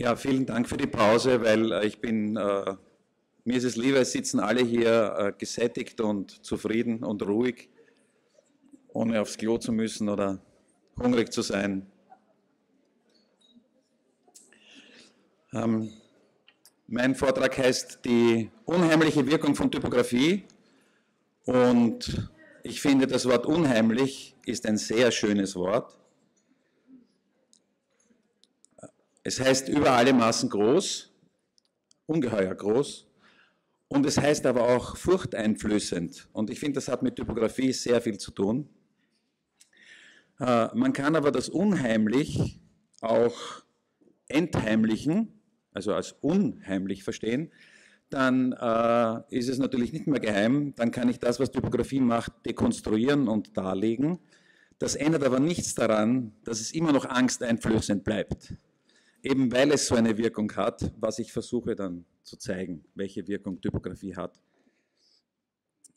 Ja, vielen Dank für die Pause, weil äh, ich bin, äh, mir ist es lieber, es sitzen alle hier äh, gesättigt und zufrieden und ruhig, ohne aufs Klo zu müssen oder hungrig zu sein. Ähm, mein Vortrag heißt die unheimliche Wirkung von Typografie und ich finde, das Wort unheimlich ist ein sehr schönes Wort. Es heißt über alle Maßen groß, ungeheuer groß. Und es heißt aber auch furchteinflößend. Und ich finde, das hat mit Typografie sehr viel zu tun. Äh, man kann aber das unheimlich auch entheimlichen, also als unheimlich verstehen. Dann äh, ist es natürlich nicht mehr geheim. Dann kann ich das, was Typografie macht, dekonstruieren und darlegen. Das ändert aber nichts daran, dass es immer noch angsteinflößend bleibt eben weil es so eine Wirkung hat, was ich versuche dann zu zeigen, welche Wirkung Typografie hat.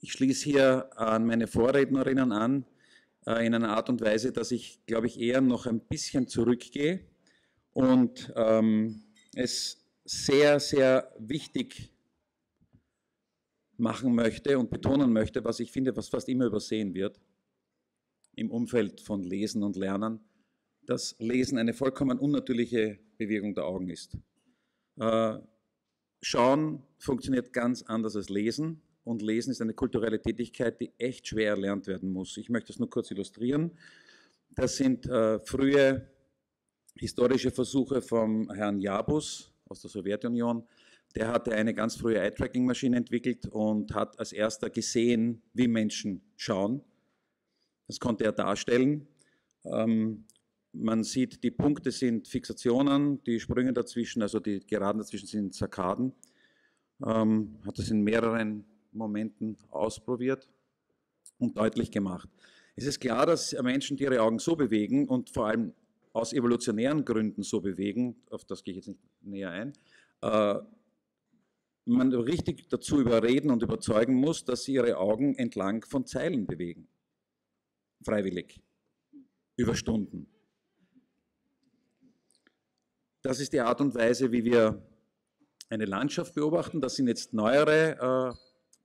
Ich schließe hier an meine Vorrednerinnen an, äh, in einer Art und Weise, dass ich, glaube ich, eher noch ein bisschen zurückgehe und ähm, es sehr, sehr wichtig machen möchte und betonen möchte, was ich finde, was fast immer übersehen wird im Umfeld von Lesen und Lernen, dass Lesen eine vollkommen unnatürliche Bewegung der Augen ist. Äh, Schauen funktioniert ganz anders als Lesen und Lesen ist eine kulturelle Tätigkeit, die echt schwer erlernt werden muss. Ich möchte es nur kurz illustrieren. Das sind äh, frühe historische Versuche vom Herrn Jabus aus der Sowjetunion. Der hatte eine ganz frühe Eye-Tracking-Maschine entwickelt und hat als erster gesehen, wie Menschen schauen. Das konnte er darstellen. Ähm, man sieht, die Punkte sind Fixationen, die Sprünge dazwischen, also die Geraden dazwischen sind Sarkaden. Ähm, hat das in mehreren Momenten ausprobiert und deutlich gemacht. Es ist klar, dass Menschen die ihre Augen so bewegen und vor allem aus evolutionären Gründen so bewegen, auf das gehe ich jetzt nicht näher ein, äh, man richtig dazu überreden und überzeugen muss, dass sie ihre Augen entlang von Zeilen bewegen. Freiwillig. Über Stunden. Das ist die Art und Weise, wie wir eine Landschaft beobachten. Das sind jetzt neuere äh,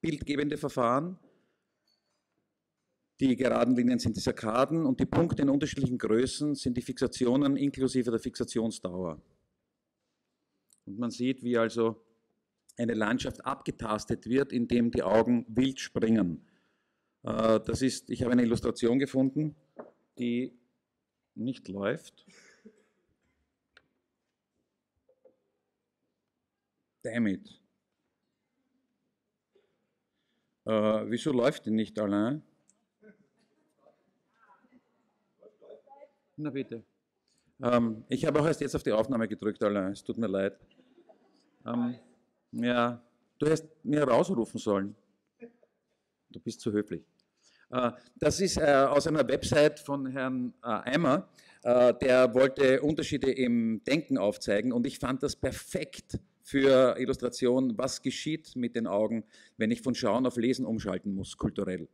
bildgebende Verfahren. Die geraden Linien sind die Sarkaden und die Punkte in unterschiedlichen Größen sind die Fixationen inklusive der Fixationsdauer. Und man sieht, wie also eine Landschaft abgetastet wird, indem die Augen wild springen. Äh, das ist, ich habe eine Illustration gefunden, die nicht läuft. Damn it. Äh, wieso läuft die nicht allein? Na bitte. Ähm, ich habe auch erst jetzt auf die Aufnahme gedrückt, Alain. Es tut mir leid. Ähm, ja, du hättest mir rausrufen sollen. Du bist zu höflich. Äh, das ist äh, aus einer Website von Herrn äh, Eimer. Der wollte Unterschiede im Denken aufzeigen und ich fand das perfekt für Illustration, was geschieht mit den Augen, wenn ich von Schauen auf Lesen umschalten muss, kulturell.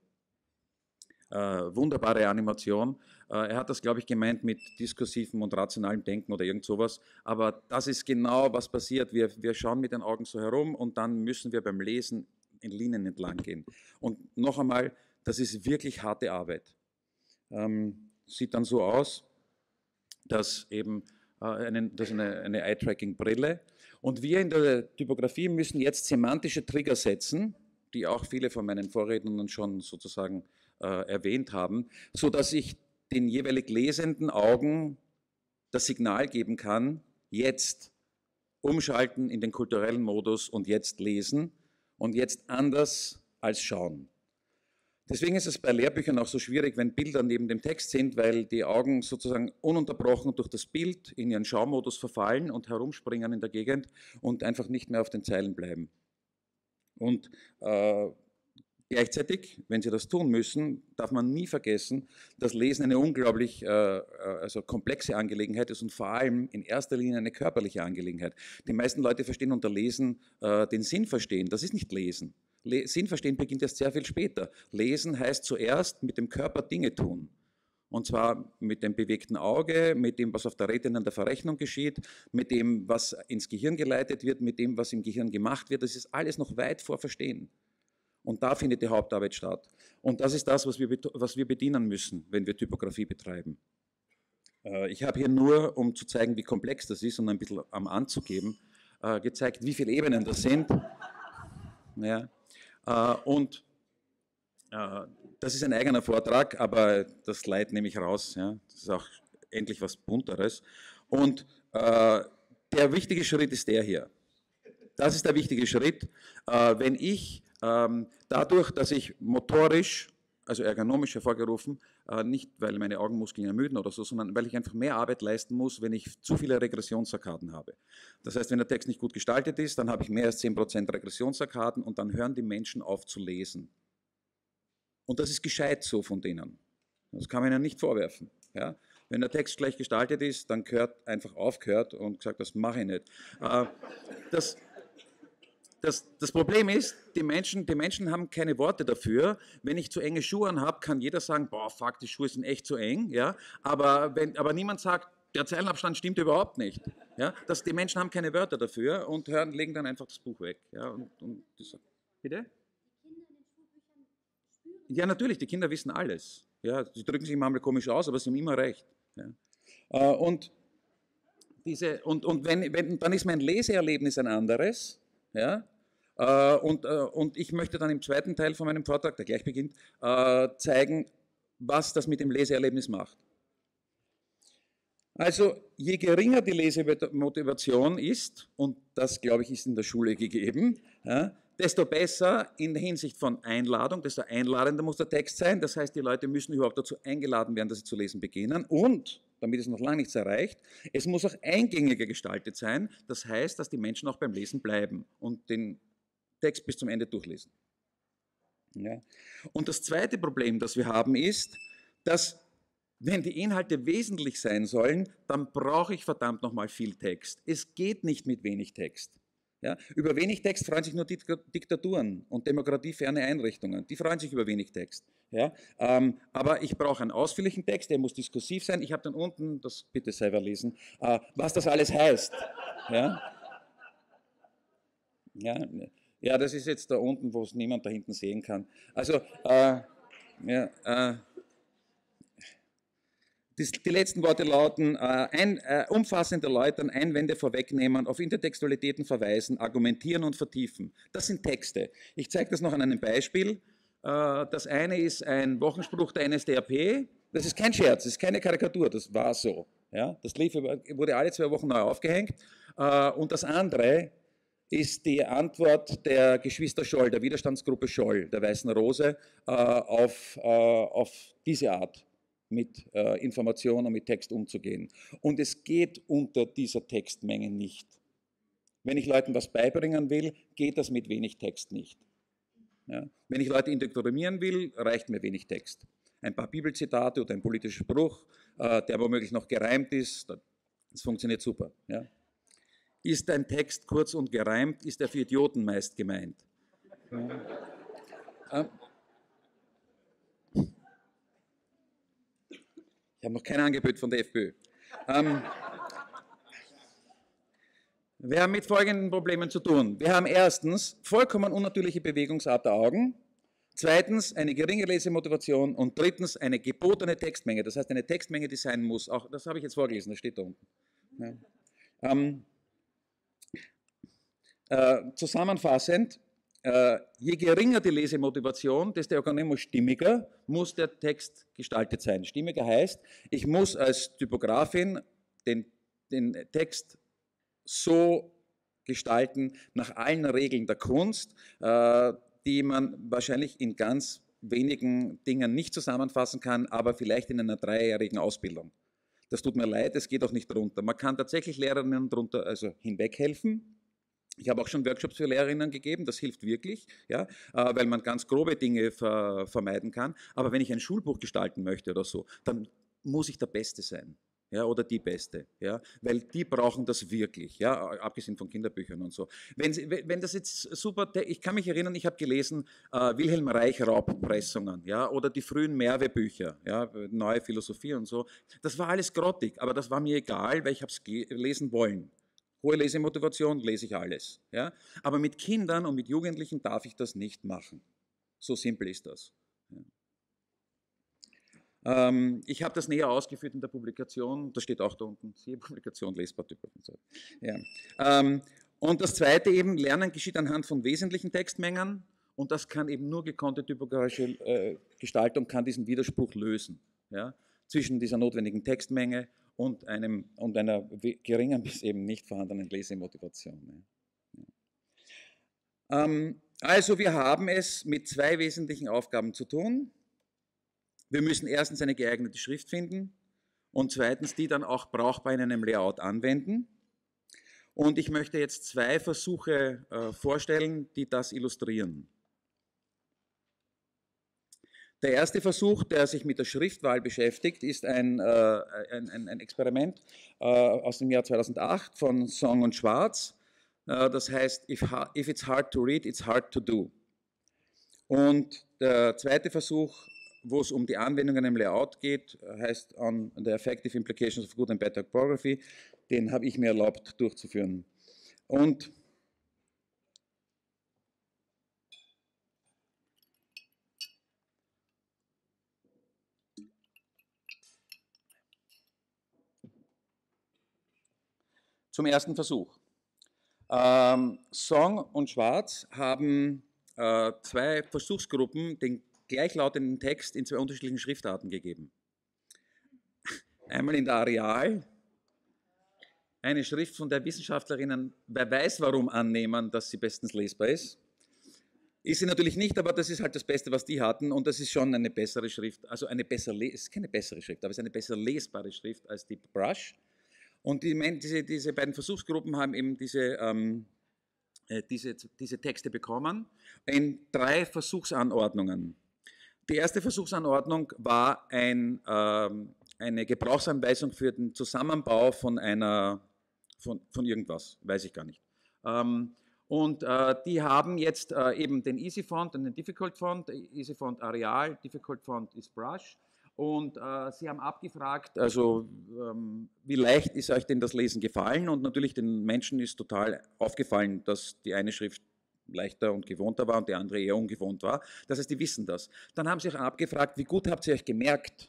Äh, wunderbare Animation. Äh, er hat das, glaube ich, gemeint mit diskursivem und rationalem Denken oder irgend sowas. Aber das ist genau, was passiert. Wir, wir schauen mit den Augen so herum und dann müssen wir beim Lesen in Linien entlang gehen. Und noch einmal, das ist wirklich harte Arbeit. Ähm, sieht dann so aus, dass eben äh, einen, das ist eine, eine Eye-Tracking-Brille und wir in der Typografie müssen jetzt semantische Trigger setzen, die auch viele von meinen Vorrednern schon sozusagen äh, erwähnt haben, so dass ich den jeweilig lesenden Augen das Signal geben kann, jetzt umschalten in den kulturellen Modus und jetzt lesen und jetzt anders als schauen. Deswegen ist es bei Lehrbüchern auch so schwierig, wenn Bilder neben dem Text sind, weil die Augen sozusagen ununterbrochen durch das Bild in ihren Schaumodus verfallen und herumspringen in der Gegend und einfach nicht mehr auf den Zeilen bleiben. Und äh, gleichzeitig, wenn Sie das tun müssen, darf man nie vergessen, dass Lesen eine unglaublich äh, äh also komplexe Angelegenheit ist und vor allem in erster Linie eine körperliche Angelegenheit. Die meisten Leute verstehen unter Lesen äh, den Sinn verstehen. Das ist nicht Lesen. Sinn verstehen beginnt erst sehr viel später. Lesen heißt zuerst mit dem Körper Dinge tun. Und zwar mit dem bewegten Auge, mit dem, was auf der Retina der Verrechnung geschieht, mit dem, was ins Gehirn geleitet wird, mit dem, was im Gehirn gemacht wird. Das ist alles noch weit vor Verstehen. Und da findet die Hauptarbeit statt. Und das ist das, was wir, was wir bedienen müssen, wenn wir Typografie betreiben. Äh, ich habe hier nur, um zu zeigen, wie komplex das ist und ein bisschen am anzugeben, äh, gezeigt, wie viele Ebenen das sind. Ja. Äh, und das ist ein eigener Vortrag, aber das Slide nehme ich raus. Ja. Das ist auch endlich was Bunteres. Und der wichtige Schritt ist der hier. Das ist der wichtige Schritt. wenn ich ähm, dadurch, dass ich motorisch, also ergonomisch hervorgerufen, äh, nicht weil meine Augenmuskeln ermüden oder so, sondern weil ich einfach mehr Arbeit leisten muss, wenn ich zu viele Regressionsarkaden habe. Das heißt, wenn der Text nicht gut gestaltet ist, dann habe ich mehr als 10% Regressionsarkaden und dann hören die Menschen auf zu lesen. Und das ist gescheit so von denen. Das kann man ihnen nicht vorwerfen. Ja? Wenn der Text gleich gestaltet ist, dann gehört einfach aufgehört und gesagt, das mache ich nicht. Äh, das, das, das, Problem ist, die Menschen, die Menschen haben keine Worte dafür. Wenn ich zu enge Schuhe habe, kann jeder sagen, boah, fuck, die Schuhe sind echt zu eng. Ja? Aber, wenn, aber niemand sagt, der Zeilenabstand stimmt überhaupt nicht. Ja? Das, die Menschen haben keine Wörter dafür und hören, legen dann einfach das Buch weg. Ja? Und, und das, bitte? Ja, natürlich, die Kinder wissen alles. Ja, sie drücken sich manchmal komisch aus, aber sie haben immer recht. Ja. Äh, und, diese, und, und wenn, wenn, dann ist mein Leseerlebnis ein anderes. Ja? Äh, und, äh, und ich möchte dann im zweiten Teil von meinem Vortrag, der gleich beginnt, äh, zeigen, was das mit dem Leseerlebnis macht. Also je geringer die Lesemotivation ist, und das glaube ich ist in der Schule gegeben, ja, desto besser in Hinsicht von Einladung, desto einladender muss der Text sein. Das heißt, die Leute müssen überhaupt dazu eingeladen werden, dass sie zu lesen beginnen. Und, damit ist noch lange nichts erreicht, es muss auch eingängiger gestaltet sein. Das heißt, dass die Menschen auch beim Lesen bleiben und den Text bis zum Ende durchlesen. Ja. Und das zweite Problem, das wir haben, ist, dass wenn die Inhalte wesentlich sein sollen, dann brauche ich verdammt nochmal viel Text. Es geht nicht mit wenig Text. Ja, über wenig Text freuen sich nur Diktaturen und demokratieferne Einrichtungen. Die freuen sich über wenig Text. Ja, ähm, aber ich brauche einen ausführlichen Text, der muss diskursiv sein. Ich habe dann unten, das bitte selber lesen, äh, was das alles heißt. Ja, ja das ist jetzt da unten, wo es niemand da hinten sehen kann. Also, äh, ja, äh, die, letzten Worte lauten, äh, ein, äh, umfassend erläutern, Einwände vorwegnehmen, auf Intertextualitäten verweisen, argumentieren und vertiefen. Das sind Texte. Ich zeige das noch an einem Beispiel. Äh, das eine ist ein Wochenspruch der NSDAP. Das ist kein Scherz, das ist keine Karikatur, das war so. Ja, das lief, wurde alle zwei Wochen neu aufgehängt. Äh, und das andere ist die Antwort der Geschwister Scholl, der Widerstandsgruppe Scholl, der Weißen Rose, äh, auf, äh, auf diese Art mit äh, Information und mit Text umzugehen. Und es geht unter dieser Textmenge nicht. Wenn ich Leuten was beibringen will, geht das mit wenig Text nicht. Ja? Wenn ich Leute indoktrinieren will, reicht mir wenig Text. Ein paar Bibelzitate oder ein politischer Spruch, äh, der womöglich noch gereimt ist, das funktioniert super. Ja? Ist ein Text kurz und gereimt, ist er für Idioten meist gemeint. Ähm, ich habe noch kein Angebot von der FPÖ. Ähm, wir haben mit folgenden Problemen zu tun. Wir haben erstens vollkommen unnatürliche Bewegungsart der Augen, zweitens eine geringe Lesemotivation und drittens eine gebotene Textmenge. Das heißt, eine Textmenge, die sein muss. Auch das habe ich jetzt vorgelesen, das steht da unten. Ja. Ähm, äh, zusammenfassend, äh, je geringer die Lesemotivation, desto ökonomisch stimmiger muss der Text gestaltet sein. Stimmiger heißt, ich muss als Typografin den, den Text so gestalten nach allen Regeln der Kunst, äh, die man wahrscheinlich in ganz wenigen Dingen nicht zusammenfassen kann, aber vielleicht in einer dreijährigen Ausbildung. Das tut mir leid, es geht auch nicht drunter. Man kann tatsächlich Lehrerinnen drunter also hinweghelfen, ich habe auch schon Workshops für Lehrerinnen gegeben, das hilft wirklich, ja, äh, weil man ganz grobe Dinge ver vermeiden kann. Aber wenn ich ein Schulbuch gestalten möchte oder so, dann muss ich der Beste sein. ja, oder die beste, ja, weil die brauchen das wirklich, ja, abgesehen von Kinderbüchern und so. Wenn, Sie, wenn das jetzt super, ich kann mich erinnern, ich habe gelesen äh, Wilhelm Reich Raubpressungen, ja, oder die frühen Merwe-Bücher, ja, neue Philosophie und so. Das war alles grottig, aber das war mir egal, weil ich habe es lesen wollen. Hohe Lesemotivation, lese ich alles, ja. Aber mit Kindern und mit Jugendlichen darf ich das nicht machen. So simpel ist das. Ähm, ich habe das näher ausgeführt in der Publikation, das steht auch da unten, siehe Publikation, lesbar. Ja. Ähm, und das zweite eben, Lernen geschieht anhand von wesentlichen Textmengen und das kann eben nur gekonnte typografische äh, Gestaltung kann diesen Widerspruch lösen ja, zwischen dieser notwendigen Textmenge und, einem, und einer geringen bis eben nicht vorhandenen Lesemotivation. Ja. Ähm, also wir haben es mit zwei wesentlichen Aufgaben zu tun. Wir müssen erstens eine geeignete Schrift finden und zweitens die dann auch brauchbar in einem Layout anwenden. Und ich möchte jetzt zwei Versuche äh, vorstellen, die das illustrieren. Der erste Versuch, der sich mit der Schriftwahl beschäftigt, ist ein, äh, ein, ein, Experiment äh, aus dem Jahr 2008 von Song und Schwarz. Äh, das heißt, if, if it's hard to read, it's hard to do. Und der zweite Versuch wo es um die Anwendung in einem Layout geht, heißt on the effective implications of good and bad typography. Den habe ich mir erlaubt durchzuführen. Und zum ersten Versuch. Ähm, Song und Schwarz haben äh, zwei Versuchsgruppen den gleichlautenden Text in zwei unterschiedlichen Schriftarten gegeben. Einmal in der Areal, eine Schrift, von der Wissenschaftlerinnen, wer weiß warum, annehmen, dass sie bestens lesbar ist. Ist sie natürlich nicht, aber das ist halt das Beste, was die hatten und das ist schon eine bessere Schrift, also eine bessere, es ist keine bessere Schrift, aber es ist eine besser lesbare Schrift als die Brush. Und die, diese, diese beiden Versuchsgruppen haben eben diese, ähm, äh, diese, diese Texte bekommen in drei Versuchsanordnungen. Die erste Versuchsanordnung war ein, ähm, eine Gebrauchsanweisung für den Zusammenbau von einer, von, von irgendwas, weiß ich gar nicht. Ähm, und äh, die haben jetzt äh, eben den Easy Font und den Difficult Font. Easy Font Areal, Difficult Font ist Brush. Und äh, sie haben abgefragt, also ähm, wie leicht ist euch denn das Lesen gefallen? Und natürlich den Menschen ist total aufgefallen, dass die eine Schrift leichter und gewohnter war und die andere eher ungewohnt war. Das heißt, die wissen das. Dann haben sie auch abgefragt, wie gut habt ihr euch gemerkt,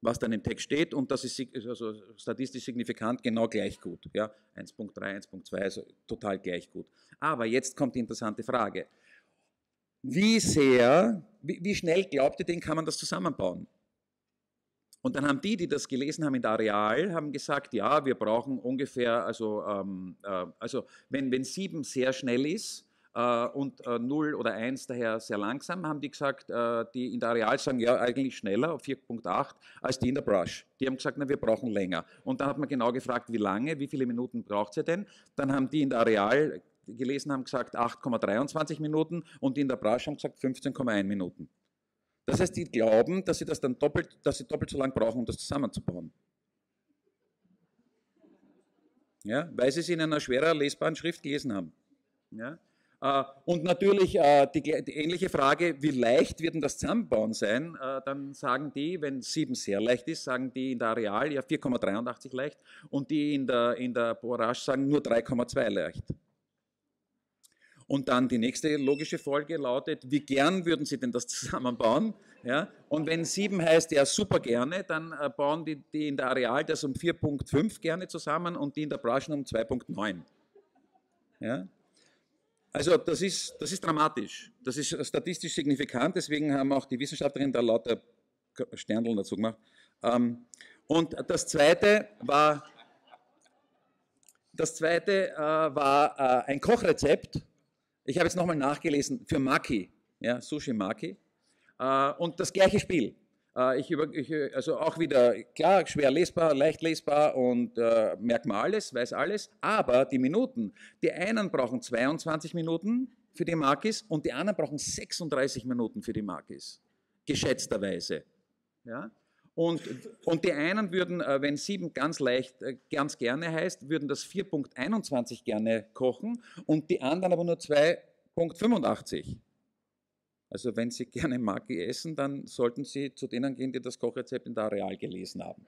was dann im Text steht und das ist also statistisch signifikant genau gleich gut. Ja? 1.3, 1.2, also total gleich gut. Aber jetzt kommt die interessante Frage. Wie sehr, wie, wie schnell glaubt ihr denn, kann man das zusammenbauen? Und dann haben die, die das gelesen haben in der Areal, haben gesagt, ja, wir brauchen ungefähr, also, ähm, äh, also wenn, wenn 7 sehr schnell ist, äh, und äh, 0 oder 1 daher sehr langsam, haben die gesagt, äh, die in der Areal sagen, ja, eigentlich schneller, auf 4.8, als die in der Brush. Die haben gesagt, na, wir brauchen länger. Und dann hat man genau gefragt, wie lange, wie viele Minuten braucht ihr denn? Dann haben die in der Areal gelesen, haben gesagt 8,23 Minuten und die in der Brush haben gesagt 15,1 Minuten. Das heißt, die glauben, dass sie das dann doppelt, dass sie doppelt so lange brauchen, um das zusammenzubauen. Ja, weil sie es in einer schwerer lesbaren Schrift gelesen haben. Ja? Äh, und natürlich äh, die, ähnliche Frage, wie leicht wird denn das Zusammenbauen sein? Äh, dann sagen die, wenn 7 sehr leicht ist, sagen die in der Areal ja 4,83 leicht und die in der, in der Borage sagen nur 3,2 leicht. Und dann die nächste logische Folge lautet, wie gern würden Sie denn das zusammenbauen? Ja? Und wenn 7 heißt, ja super gerne, dann bauen die, die in der Areal das um 4.5 gerne zusammen und die in der Brush um 2.9. Ja? Also das ist, das ist dramatisch. Das ist statistisch signifikant, deswegen haben auch die Wissenschaftlerinnen da lauter Sterndeln dazu gemacht. Ähm, und das zweite war, das zweite äh, war äh, ein Kochrezept. Ich habe jetzt nochmal nachgelesen für Maki, ja, Sushi Maki. Äh, und das gleiche Spiel. Äh, ich, über, ich, also auch wieder, klar, schwer lesbar, leicht lesbar und äh, merkt man alles, weiß alles, aber die Minuten, die einen brauchen 22 Minuten für die Markis und die anderen brauchen 36 Minuten für die Markis, geschätzterweise. Ja? Und, und die einen würden, äh, wenn 7 ganz leicht, äh, ganz gerne heißt, würden das 4.21 gerne kochen und die anderen aber nur 2.85. Also wenn Sie gerne Maki essen, dann sollten Sie zu denen gehen, die das Kochrezept in der Areal gelesen haben,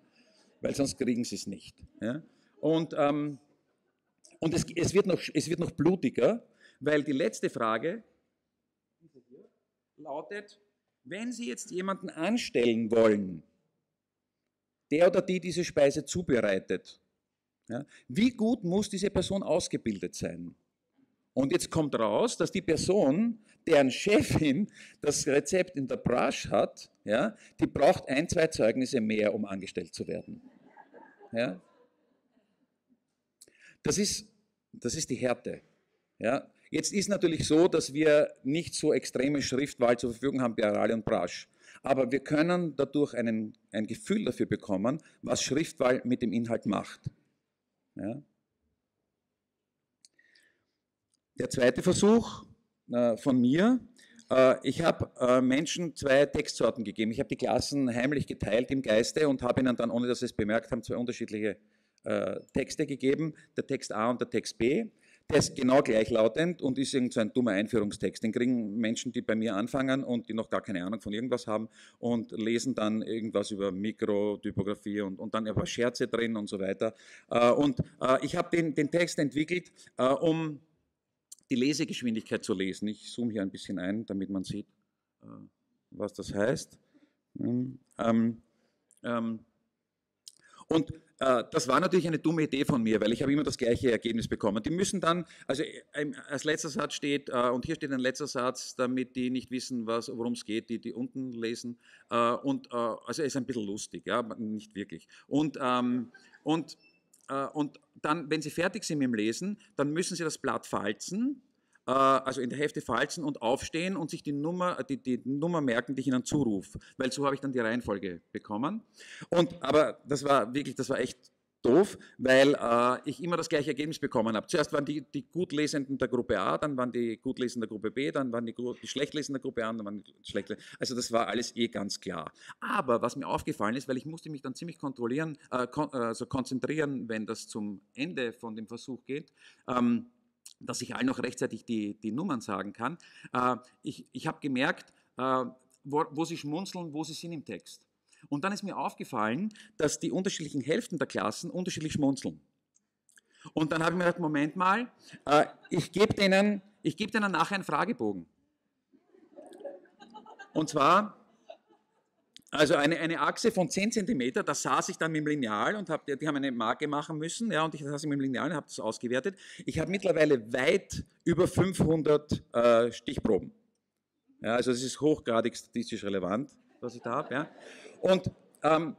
weil sonst kriegen Sie es nicht. Ja? Und, ähm, und es, es, wird noch, es wird noch blutiger, weil die letzte Frage lautet, wenn Sie jetzt jemanden anstellen wollen, der oder die diese Speise zubereitet, ja, wie gut muss diese Person ausgebildet sein? Und jetzt kommt raus, dass die Person, deren Chefin das Rezept in der Brush hat, ja, die braucht ein, zwei Zeugnisse mehr, um angestellt zu werden. Ja? Das, ist, das ist die Härte. Ja? Jetzt ist natürlich so, dass wir nicht so extreme Schriftwahl zur Verfügung haben bei Arale und Brasch. Aber wir können dadurch einen, ein Gefühl dafür bekommen, was Schriftwahl mit dem Inhalt macht. Ja? Der zweite Versuch äh, von mir, äh, ich habe äh, Menschen zwei Textsorten gegeben. Ich habe die Klassen heimlich geteilt im Geiste und habe ihnen dann, ohne dass sie es bemerkt haben, zwei unterschiedliche äh, Texte gegeben, der Text A und der Text B. Der ist genau gleichlautend und ist irgend so ein dummer Einführungstext. Den kriegen Menschen, die bei mir anfangen und die noch gar keine Ahnung von irgendwas haben und lesen dann irgendwas über Mikrotypografie und, und dann ein paar Scherze drin und so weiter. Äh, und äh, ich habe den, den Text entwickelt, äh, um die Lesegeschwindigkeit zu lesen. Ich zoome hier ein bisschen ein, damit man sieht, was das heißt. Ähm, ähm, und äh, das war natürlich eine dumme Idee von mir, weil ich habe immer das gleiche Ergebnis bekommen. Die müssen dann, also äh, als letzter Satz steht, äh, und hier steht ein letzter Satz, damit die nicht wissen, worum es geht, die, die unten lesen. und also ist ein bisschen lustig, ja, nicht wirklich. Und, ähm, und, und dann, wenn sie fertig sind mit dem Lesen, dann müssen sie das Blatt falzen äh, also in der Hälfte falzen und aufstehen und sich die Nummer, die, die Nummer merken, die ich ihnen zurufe. Weil so habe ich dann die Reihenfolge bekommen. Und, aber das war wirklich, das war echt doof, weil äh, ich immer das gleiche Ergebnis bekommen habe. Zuerst waren die, die Gutlesenden der Gruppe A, dann waren die Gutlesenden der Gruppe B, dann waren die, die Schlechtlesenden der Gruppe A, dann waren die schlecht Also das war alles eh ganz klar. Aber was mir aufgefallen ist, weil ich musste mich dann ziemlich kontrollieren, äh, kon also konzentrieren, wenn das zum Ende von dem Versuch geht, ähm, dass ich allen noch rechtzeitig die, die Nummern sagen kann. Äh, ich ich habe gemerkt, äh, wo, wo sie schmunzeln, wo sie sind im Text. Und dann ist mir aufgefallen, dass die unterschiedlichen Hälften der Klassen unterschiedlich schmunzeln. Und dann habe ich mir gedacht, Moment mal, äh, ich gebe denen, geb denen nachher einen Fragebogen. Und zwar also eine, eine Achse von 10 cm, da saß ich dann mit dem Lineal und hab, die haben eine Marke machen müssen, ja, und ich saß mit dem Lineal und habe das ausgewertet. Ich habe mittlerweile weit über 500 äh, Stichproben. Ja, also es ist hochgradig statistisch relevant, was ich da habe. Ja. Und ähm,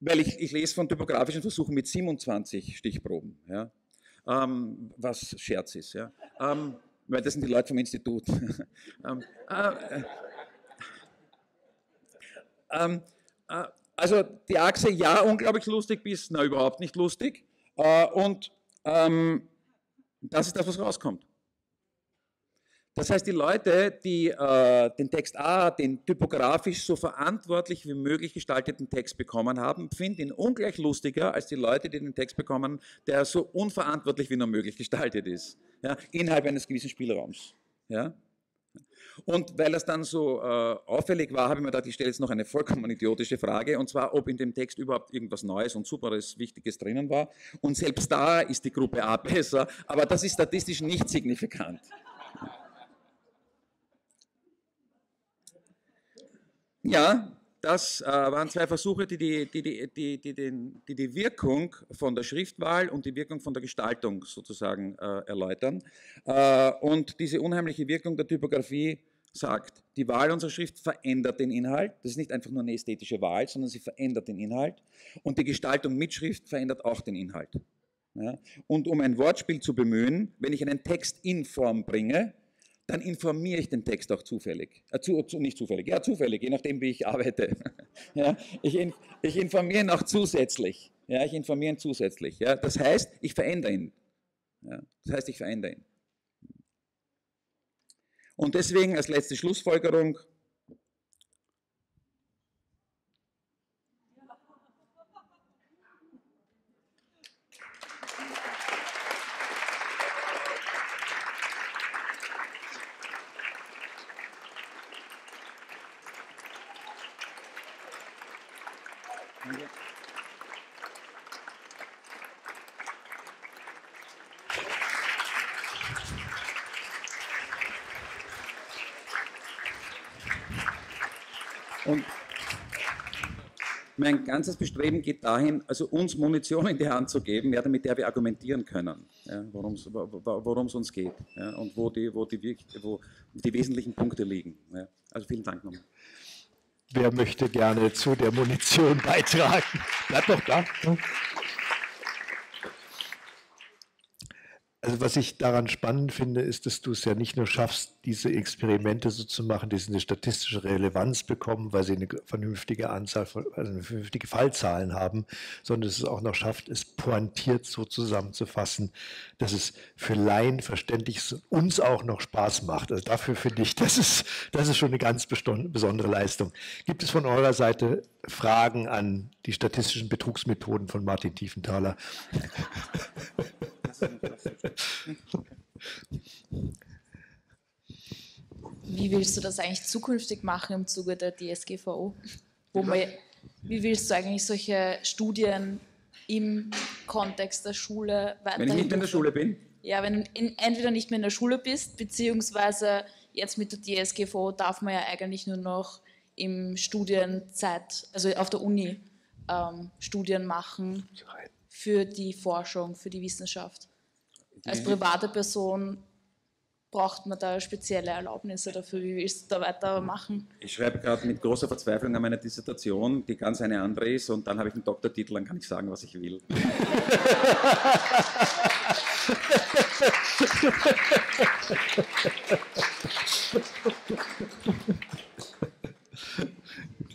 weil ich, ich lese von typografischen Versuchen mit 27 Stichproben, ja, ähm, was Scherz ist. Ja. Ähm, weil das sind die Leute vom Institut. ähm, äh, ähm, äh, also die Achse, ja, unglaublich lustig bis, na, überhaupt nicht lustig. Äh, und ähm, das ist das, was rauskommt. Das heißt, die Leute, die äh, den Text A, den typografisch so verantwortlich wie möglich gestalteten Text bekommen haben, finden ihn ungleich lustiger als die Leute, die den Text bekommen, der so unverantwortlich wie nur möglich gestaltet ist, ja, innerhalb eines gewissen Spielraums. Ja. Und weil das dann so äh, auffällig war, habe ich mir gedacht, ich stelle jetzt noch eine vollkommen idiotische Frage, und zwar, ob in dem Text überhaupt irgendwas Neues und Superes, Wichtiges drinnen war. Und selbst da ist die Gruppe A besser, aber das ist statistisch nicht signifikant. Ja, das äh, waren zwei Versuche, die die, die, die, die, die Wirkung von der Schriftwahl und die Wirkung von der Gestaltung sozusagen äh, erläutern. Äh, und diese unheimliche Wirkung der Typografie sagt, die Wahl unserer Schrift verändert den Inhalt. Das ist nicht einfach nur eine ästhetische Wahl, sondern sie verändert den Inhalt. Und die Gestaltung mit Schrift verändert auch den Inhalt. Ja? Und um ein Wortspiel zu bemühen, wenn ich einen Text in Form bringe, dann informiere ich den Text auch zufällig. Äh, zu, zu, nicht zufällig, ja zufällig, je nachdem, wie ich arbeite. ja, ich, in, ich informiere ihn auch zusätzlich. Ja, ich informiere ihn zusätzlich. Ja, das heißt, ich verändere ihn. Ja, das heißt, ich verändere ihn. Und deswegen als letzte Schlussfolgerung, Und mein ganzes Bestreben geht dahin, also uns Munition in die Hand zu geben, ja, mit der wir argumentieren können, ja, worum es uns geht ja, und wo die, wo, die, wo die wesentlichen Punkte liegen. Ja. Also vielen Dank nochmal. Wer möchte gerne zu der Munition beitragen? Bleibt doch da. Also was ich daran spannend finde, ist, dass du es ja nicht nur schaffst, diese Experimente so zu machen, die eine statistische Relevanz bekommen, weil sie eine vernünftige Anzahl von, also eine vernünftige Fallzahlen haben, sondern dass es auch noch schafft, es pointiert so zusammenzufassen, dass es für Laien verständlich ist uns auch noch Spaß macht. Also dafür finde ich, das ist, das ist schon eine ganz besondere Leistung. Gibt es von eurer Seite Fragen an die statistischen Betrugsmethoden von Martin Tiefenthaler? Wie willst du das eigentlich zukünftig machen im Zuge der DSGVO? Wo man, wie willst du eigentlich solche Studien im Kontext der Schule weiterhin? Wenn ich nicht in der Schule bin? Ja, wenn du entweder nicht mehr in der Schule bist, beziehungsweise jetzt mit der DSGVO darf man ja eigentlich nur noch im Studienzeit, also auf der Uni, ähm, Studien machen für die Forschung, für die Wissenschaft. Als private Person braucht man da spezielle Erlaubnisse dafür. Wie willst du da weitermachen? Ich schreibe gerade mit großer Verzweiflung an meiner Dissertation, die ganz eine andere ist, und dann habe ich einen Doktortitel, dann kann ich sagen, was ich will.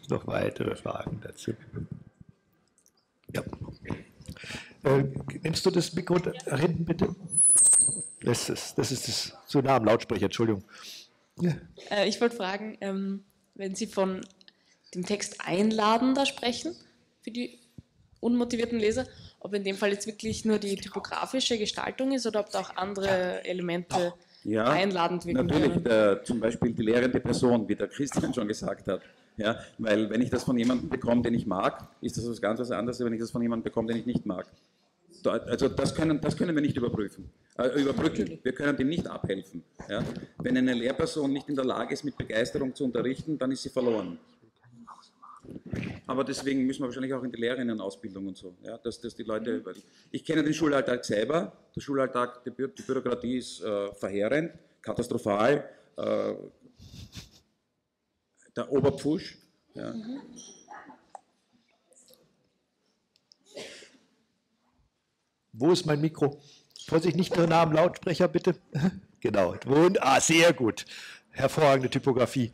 Noch weitere Fragen dazu? Ja. Äh, nimmst du das Mikro da hinten bitte? Das ist das, ist das zu nah am Lautsprecher, Entschuldigung. Ja. Äh, ich wollte fragen, ähm, wenn Sie von dem Text einladender sprechen für die unmotivierten Leser, ob in dem Fall jetzt wirklich nur die typografische Gestaltung ist oder ob da auch andere Elemente ja, einladend wirken Natürlich, der, zum Beispiel die lehrende Person, wie der Christian schon gesagt hat. Ja, weil wenn ich das von jemandem bekomme, den ich mag, ist das was ganz was anderes, als wenn ich das von jemandem bekomme, den ich nicht mag. Also das können, das können wir nicht überprüfen, äh, überbrücken. Wir können dem nicht abhelfen. Ja? Wenn eine Lehrperson nicht in der Lage ist, mit Begeisterung zu unterrichten, dann ist sie verloren. Aber deswegen müssen wir wahrscheinlich auch in die Lehrerinnenausbildung und so, ja, dass, dass die Leute, ich kenne den Schulalltag selber, der Schulalltag, die, Bü die Bürokratie ist äh, verheerend, katastrophal, äh, der Oberpfusch. Ja. Mhm. Wo ist mein Mikro? Vorsicht, nicht nur nah am Lautsprecher, bitte. Genau. Und, ah, sehr gut. Hervorragende Typografie.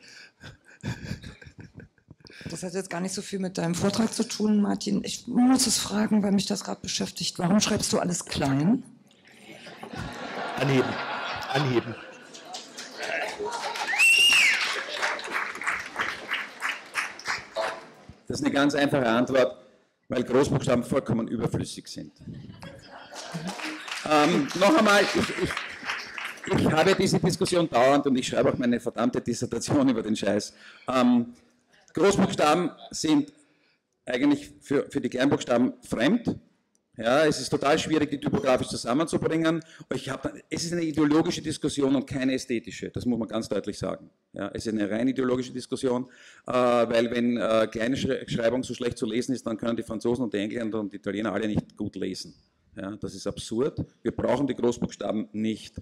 Das hat jetzt gar nicht so viel mit deinem Vortrag zu tun, Martin. Ich muss es fragen, weil mich das gerade beschäftigt. Warum schreibst du alles klein? Anheben. Anheben. Das ist eine ganz einfache Antwort, weil Großbuchstaben vollkommen überflüssig sind. Ähm, noch einmal, ich, ich, ich, habe diese Diskussion dauernd und ich schreibe auch meine verdammte Dissertation über den Scheiß. Ähm, Großbuchstaben sind eigentlich für, für die Kleinbuchstaben fremd. Ja, es ist total schwierig, die typografisch zusammenzubringen. Ich hab, es ist eine ideologische Diskussion und keine ästhetische, das muss man ganz deutlich sagen. Ja, es ist eine rein ideologische Diskussion, äh, weil wenn äh, kleine Schreibung so schlecht zu lesen ist, dann können die Franzosen und die Engländer und die Italiener alle nicht gut lesen. Ja, das ist absurd. Wir brauchen die Großbuchstaben nicht.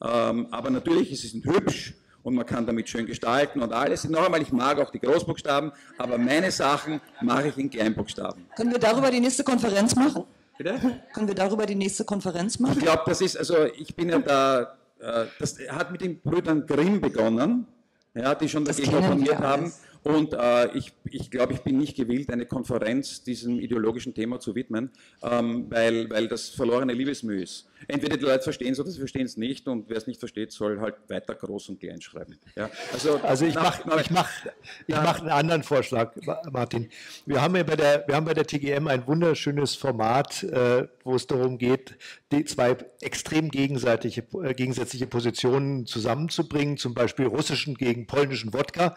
Ähm, aber natürlich ist es hübsch und man kann damit schön gestalten und alles. Noch einmal, ich mag auch die Großbuchstaben, aber meine Sachen mache ich in Kleinbuchstaben. Können wir darüber die nächste Konferenz machen? Bitte? Können wir darüber die nächste Konferenz machen? Ich glaube, das ist, also ich bin ja da, äh, das hat mit den Brüdern Grimm begonnen, ja, die schon dagegen opponiert haben. Und äh, ich, ich glaube, ich bin nicht gewillt, eine Konferenz diesem ideologischen Thema zu widmen, ähm, weil, weil das verlorene Liebesmühe ist. Entweder die Leute verstehen es oder sie verstehen es nicht und wer es nicht versteht, soll halt weiter groß und klein schreiben. Ja, also, also ich mache ich mach, ich mach einen anderen Vorschlag, Martin. Wir haben ja bei der, wir haben bei der TGM ein wunderschönes Format, äh, wo es darum geht, die zwei extrem gegenseitige, äh, gegensätzliche Positionen zusammenzubringen, zum Beispiel russischen gegen polnischen Wodka.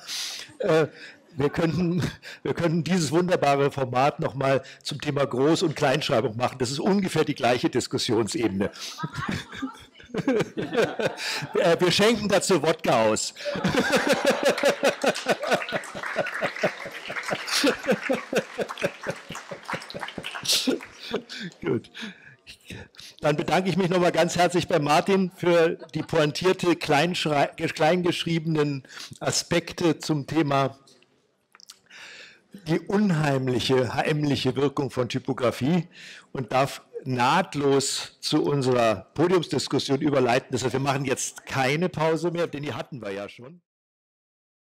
Äh, wir könnten, wir könnten dieses wunderbare Format nochmal zum Thema Groß- und Kleinschreibung machen. Das ist ungefähr die gleiche Diskussionsebene. Äh, wir schenken dazu Wodka aus. Gut. Dann bedanke ich mich nochmal ganz herzlich bei Martin für die pointierte, kleingeschriebenen Aspekte zum Thema die unheimliche, heimliche Wirkung von Typografie und darf nahtlos zu unserer Podiumsdiskussion überleiten. Das heißt, wir machen jetzt keine Pause mehr, denn die hatten wir ja schon.